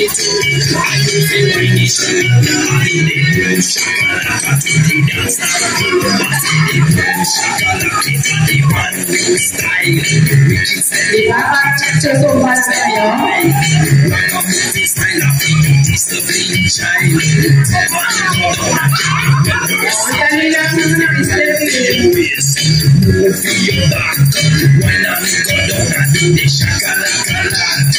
I to to new style. Sell it, of the discipline child. When I'm.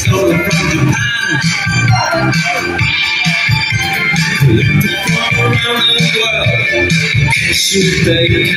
Stolen from Japan. Around the world. They can.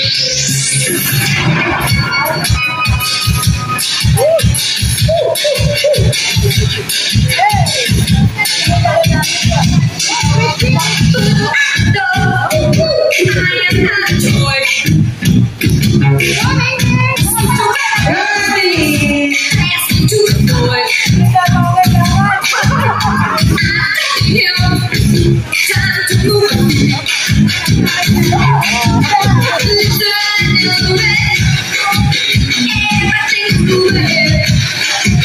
dyan? Para semua dyan. Kami.